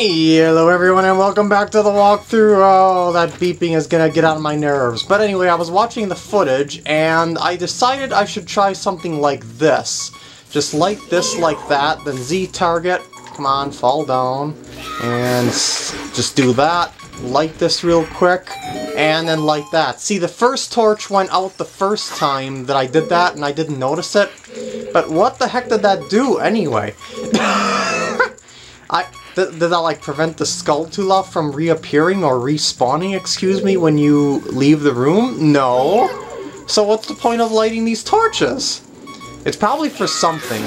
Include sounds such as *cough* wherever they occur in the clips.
Hello everyone and welcome back to the walkthrough. Oh, that beeping is gonna get on my nerves. But anyway, I was watching the footage and I decided I should try something like this. Just light this like that, then Z target. Come on, fall down. And just do that. Light this real quick. And then light that. See, the first torch went out the first time that I did that and I didn't notice it. But what the heck did that do anyway? *laughs* I th did that like prevent the skull Skulltula from reappearing or respawning, excuse me, when you leave the room? No. So what's the point of lighting these torches? It's probably for something.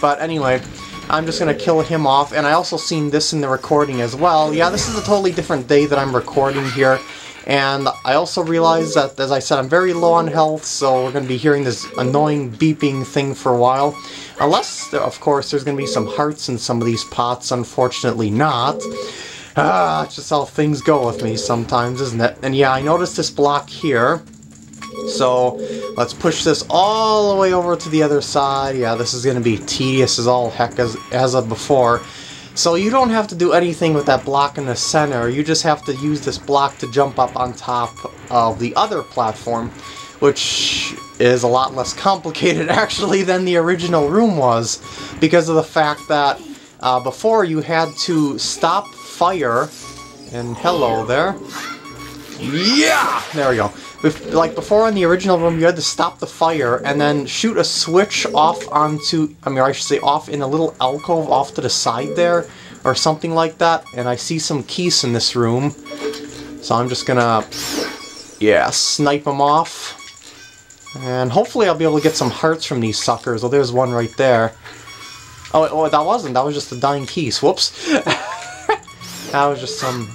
But anyway, I'm just gonna kill him off, and I also seen this in the recording as well. Yeah, this is a totally different day that I'm recording here. And I also realized that, as I said, I'm very low on health, so we're going to be hearing this annoying beeping thing for a while. Unless, of course, there's going to be some hearts in some of these pots, unfortunately not. Ah, it's just how things go with me sometimes, isn't it? And yeah, I noticed this block here. So, let's push this all the way over to the other side. Yeah, this is going to be tedious as all heck as, as of before. So you don't have to do anything with that block in the center, you just have to use this block to jump up on top of the other platform, which is a lot less complicated *laughs* actually than the original room was, because of the fact that uh, before you had to stop fire, and hello there, yeah, there we go. Like before in the original room, you had to stop the fire and then shoot a switch off onto, I mean, I should say off in a little alcove off to the side there, or something like that. And I see some Keese in this room, so I'm just gonna, yeah, snipe them off. And hopefully I'll be able to get some hearts from these suckers. Oh, there's one right there. Oh, oh that wasn't. That was just a dying Keese. Whoops. *laughs* that was just some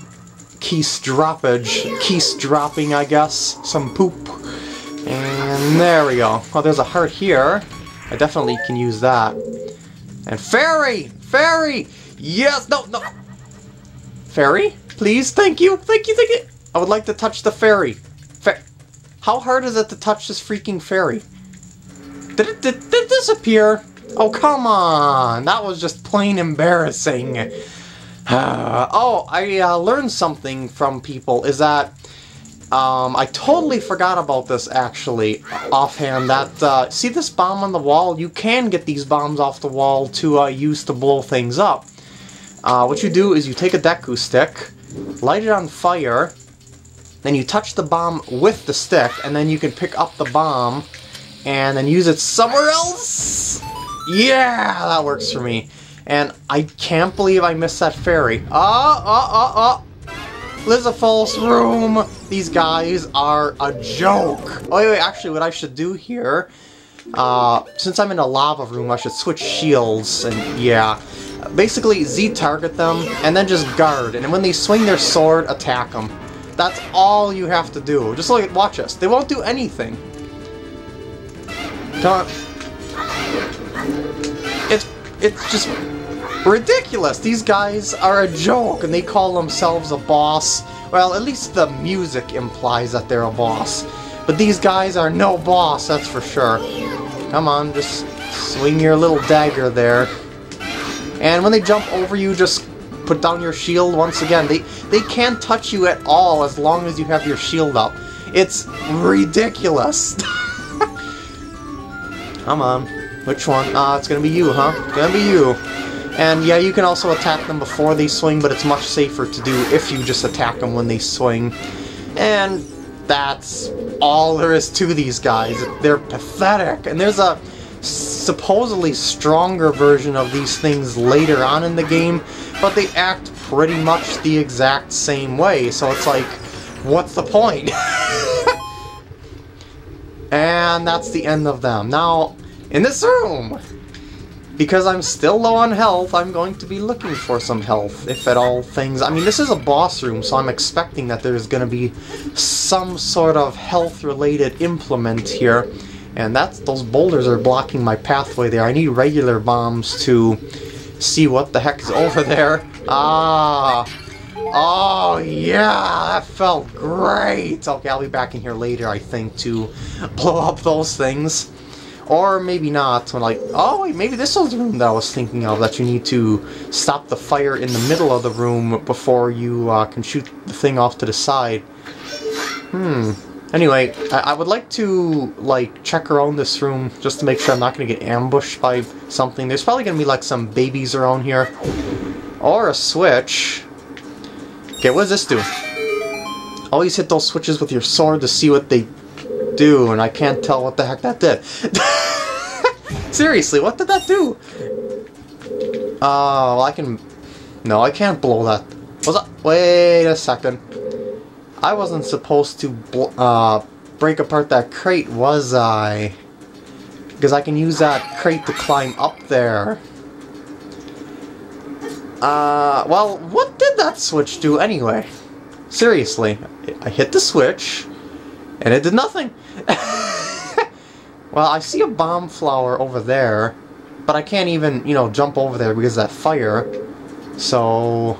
Keese droppage, Keese dropping, I guess. Some poop. And there we go. Oh, there's a heart here. I definitely can use that. And fairy! Fairy! Yes! No, no! Fairy? Please? Thank you! Thank you, thank you! I would like to touch the fairy. How hard is it to touch this freaking fairy? Did it, did it disappear? Oh, come on! That was just plain embarrassing. *sighs* oh, I uh, learned something from people is that um, I totally forgot about this actually offhand. That uh, see this bomb on the wall? You can get these bombs off the wall to uh, use to blow things up. Uh, what you do is you take a Deku stick, light it on fire, then you touch the bomb with the stick, and then you can pick up the bomb and then use it somewhere else. Yeah, that works for me. And I can't believe I missed that fairy. Uh, uh, uh, oh, oh, oh, oh! Lizalfos room! These guys are a joke! Oh, wait, wait, actually, what I should do here... Uh, since I'm in a lava room, I should switch shields, and yeah. Basically, Z-target them, and then just guard, and when they swing their sword, attack them. That's all you have to do. Just look at, watch us. They won't do anything. Don't... It's, it's just ridiculous. These guys are a joke, and they call themselves a boss. Well, at least the music implies that they're a boss. But these guys are no boss, that's for sure. Come on, just swing your little dagger there. And when they jump over you, just put down your shield once again. They, they can't touch you at all as long as you have your shield up. It's ridiculous. *laughs* Come on. Which one? Ah, uh, it's gonna be you, huh? It's gonna be you. And yeah, you can also attack them before they swing, but it's much safer to do if you just attack them when they swing. And that's all there is to these guys. They're pathetic. And there's a supposedly stronger version of these things later on in the game, but they act pretty much the exact same way. So it's like, what's the point? *laughs* and that's the end of them. Now, in this room, because I'm still low on health, I'm going to be looking for some health, if at all things... I mean, this is a boss room, so I'm expecting that there's going to be some sort of health-related implement here. And that's those boulders are blocking my pathway there. I need regular bombs to see what the heck is *laughs* over there. Ah! Oh, yeah! That felt great! Okay, I'll be back in here later, I think, to blow up those things. Or maybe not, when like, oh wait, maybe this was the room that I was thinking of, that you need to stop the fire in the middle of the room before you uh, can shoot the thing off to the side. Hmm. Anyway, I, I would like to, like, check around this room just to make sure I'm not going to get ambushed by something. There's probably going to be, like, some babies around here. Or a switch. Okay, what does this do? Always hit those switches with your sword to see what they do, and I can't tell what the heck that did. *laughs* Seriously, what did that do? Oh, uh, well, I can... No, I can't blow that. Was that... Wait a second. I wasn't supposed to uh, break apart that crate, was I? Because I can use that crate to climb up there. Uh, well, what did that switch do anyway? Seriously, I hit the switch, and it did nothing. *laughs* well, I see a bomb flower over there, but I can't even, you know, jump over there because of that fire. So...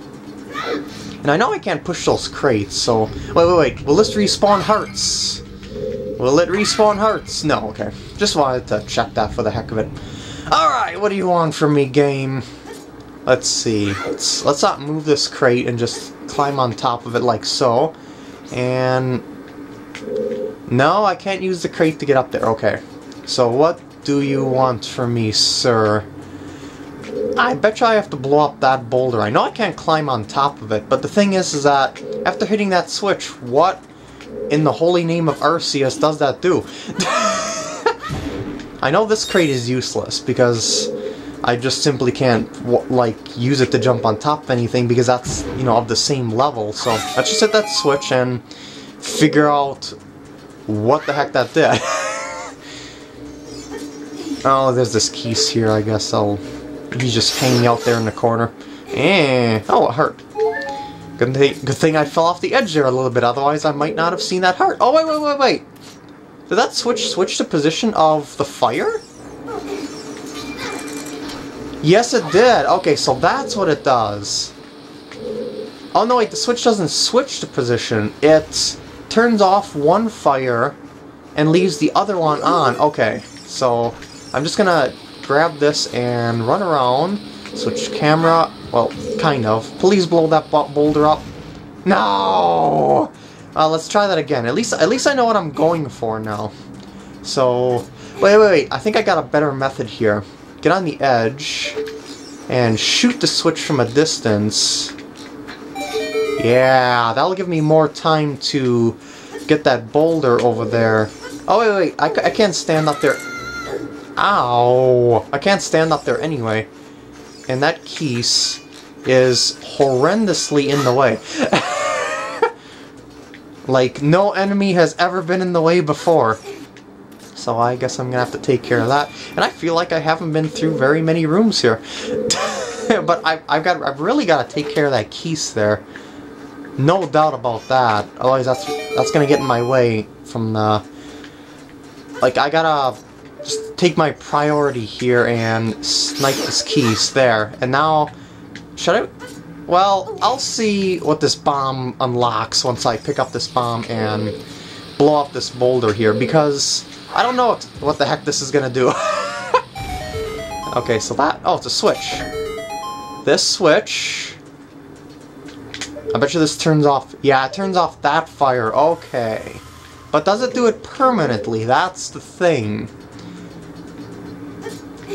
And I know I can't push those crates, so... Wait, wait, wait. Will this respawn hearts? Will it respawn hearts? No, okay. Just wanted to check that for the heck of it. Alright, what do you want from me, game? Let's see. Let's, let's not move this crate and just climb on top of it like so. And... No, I can't use the crate to get up there. Okay. So what do you want from me, sir? I bet you I have to blow up that boulder. I know I can't climb on top of it, but the thing is, is that after hitting that switch, what in the holy name of Arceus does that do? *laughs* I know this crate is useless because I just simply can't like use it to jump on top of anything because that's you know of the same level. So let's just hit that switch and figure out what the heck that did. *laughs* oh, there's this Keese here. I guess I'll He's just hanging out there in the corner. Eh. Oh, it hurt. Good thing, good thing I fell off the edge there a little bit, otherwise I might not have seen that hurt. Oh, wait, wait, wait, wait. Did that switch switch the position of the fire? Yes, it did. Okay, so that's what it does. Oh, no, wait, the switch doesn't switch the position. It turns off one fire and leaves the other one on. Okay, so I'm just gonna grab this and run around. Switch camera. Well, kind of. Please blow that boulder up. No! Uh, let's try that again. At least, at least I know what I'm going for now. So, wait, wait, wait. I think I got a better method here. Get on the edge and shoot the switch from a distance. Yeah, that'll give me more time to get that boulder over there. Oh, wait, wait. I, I can't stand up there. Ow! I can't stand up there anyway. And that Keese is horrendously in the way. *laughs* like, no enemy has ever been in the way before. So I guess I'm gonna have to take care of that. And I feel like I haven't been through very many rooms here. *laughs* but I, I've got, I've really got to take care of that Keese there. No doubt about that. Otherwise, that's that's gonna get in my way from the. Like I gotta take my priority here and snipe this Keese there. And now, should I? Well, I'll see what this bomb unlocks once I pick up this bomb and blow up this boulder here, because I don't know what, what the heck this is gonna do. *laughs* okay, so that... Oh, it's a switch. This switch... I bet you this turns off... Yeah, it turns off that fire. Okay. But does it do it permanently? That's the thing.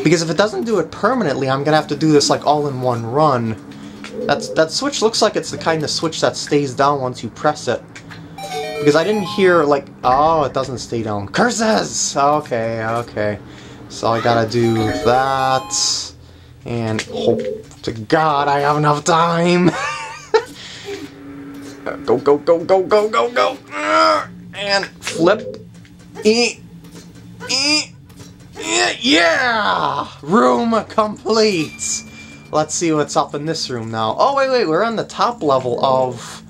Because if it doesn't do it permanently, I'm gonna have to do this like all in one run. That's That switch looks like it's the kind of switch that stays down once you press it. Because I didn't hear like, oh, it doesn't stay down. Curses! Okay, okay. So I gotta do that. And hope to God I have enough time. *laughs* go, go, go, go, go, go, go. And flip. E. E. Yeah! Room complete! Let's see what's up in this room now. Oh, wait, wait, we're on the top level of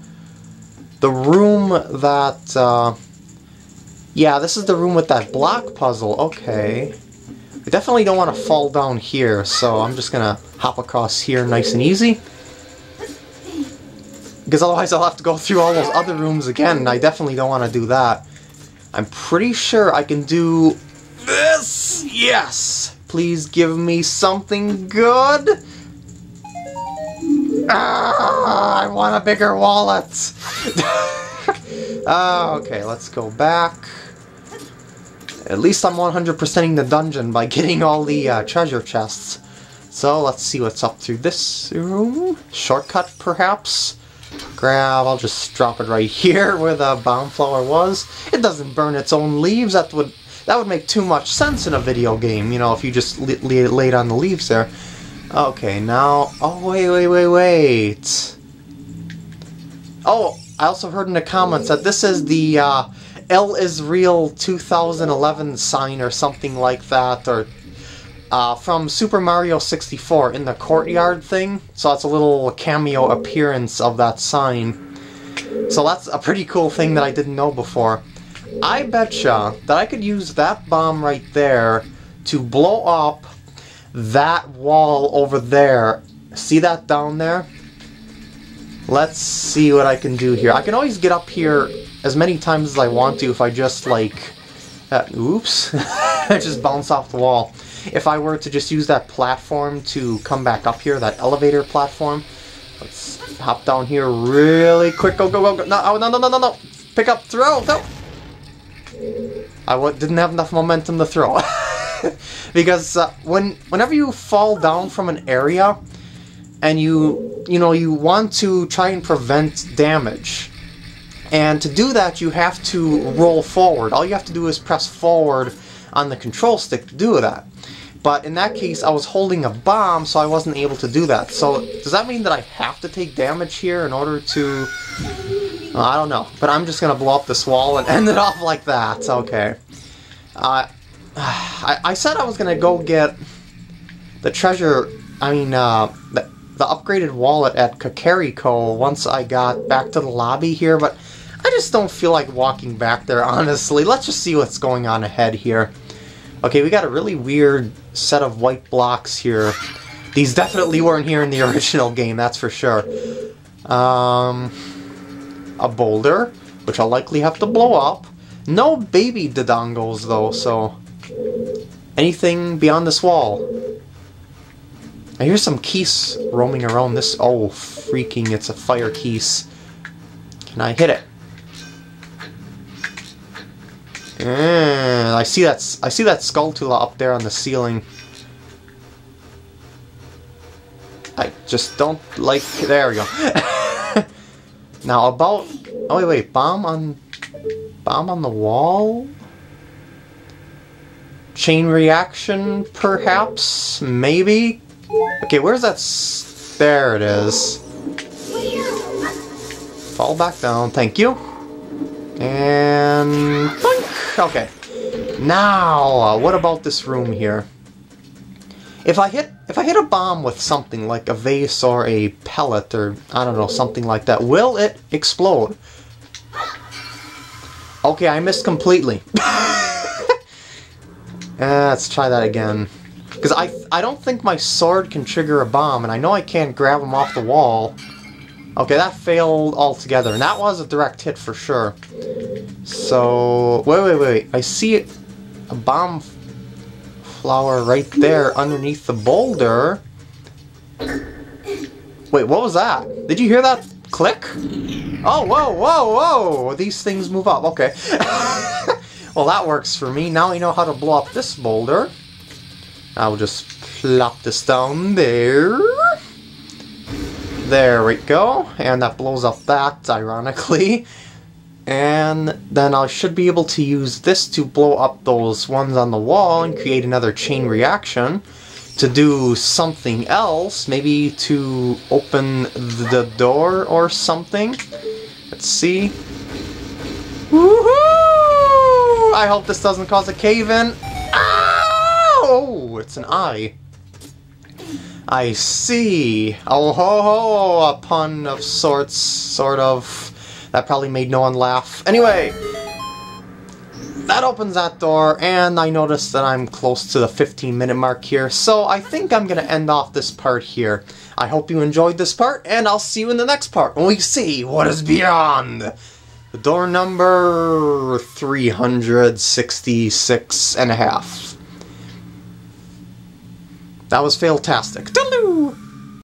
the room that, uh... Yeah, this is the room with that block puzzle. Okay. I definitely don't want to fall down here, so I'm just gonna hop across here nice and easy. Because otherwise I'll have to go through all those other rooms again, and I definitely don't want to do that. I'm pretty sure I can do this! Yes! Please give me something good. Ah, I want a bigger wallet. uh, *laughs* okay, let's go back. At least I'm 100%ing the dungeon by getting all the uh, treasure chests. So let's see what's up through this room. Shortcut, perhaps? Grab, I'll just drop it right *laughs* here where the bomb flower was. It doesn't burn its own leaves, that would that would make too much sense in a video game, you know, if you just laid on the leaves there. Okay, now... Oh, wait, wait, wait, wait. Oh, I also heard in the comments that this is the uh, El is Real 2011 sign or something like that, or uh, from Super Mario 64 in the courtyard thing. So that's a little cameo appearance of that sign. So that's a pretty cool thing that I didn't know before. I betcha that I could use that bomb right there to blow up that wall over there. See that down there? Let's see what I can do here. I can always get up here as many times as I want to if I just like... Uh, oops. I *laughs* just bounce off the wall. If I were to just use that platform to come back up here, that elevator platform, let's hop down here really quick. Go, go, go, go. No, oh, no, no, no, no, no. Pick up, throw, throw. I w didn't have enough momentum to throw. *laughs* because uh, when whenever you fall down from an area and you you know you want to try and prevent damage and to do that you have to roll forward. All you have to do is press forward on the control stick to do that. But in that case I was holding a bomb so I wasn't able to do that. So does that mean that I have to take damage here in order to I don't know but I'm just gonna blow up this wall and *laughs* end it off like that okay uh, I, I said I was gonna go get the treasure, I mean, uh, the, the upgraded wallet at Kakariko once I got back to the lobby here, but I just don't feel like walking back there, honestly. Let's just see what's going on ahead here. Okay, we got a really weird set of white blocks here. These definitely weren't here in the *laughs* original game, that's for sure. Um, a boulder, which I'll likely have to blow up. No baby Dodongos, though, so Anything beyond this wall? I hear some Keese roaming around this. Oh, freaking, it's a fire Keese. Can I hit it? Mm, I see that. I see that Skulltula up there on the ceiling. I just don't like. There we go. *laughs* now about. Oh wait, wait. Bomb on. Bomb on the wall. Chain reaction, perhaps? Maybe? Okay, where's that... there it is. Fall back down, thank you. And... Boink! Okay. Now, uh, what about this room here? If I hit if I hit a bomb with something like a vase or a pellet or I don't know something like that, will it explode? Okay, I missed completely. *laughs* Uh, let's try that again. Because I, I don't think my sword can trigger a bomb, and I know I can't grab them off the wall. Okay, that failed altogether, and that was a direct hit for sure. So, wait, wait, wait. I see it, a bomb flower right there underneath the boulder. Wait, what was that? Did you hear that click? Oh, whoa, whoa, whoa! These things move up, okay. *laughs* Well, that works for me. Now I know how to blow up this boulder. I'll just plop this down there. There we go. And that blows up that, ironically. *laughs* And then I should be able to use this to blow up those ones on the wall and create another chain reaction to do something else, maybe to open the door or something. Let's see. Woohoo! I hope this doesn't cause a cave-in. Oh, it's an eye. I see. Oh ho ho, a pun of sorts, sort of. That probably made no one laugh. Anyway, that opens that door, and I notice that I'm close to the 15 minute mark here, so I think I'm gonna end off this part here. I hope you enjoyed this part, and I'll see you in the next part when we see what is beyond. The door number 366 and a half. That was fantastic.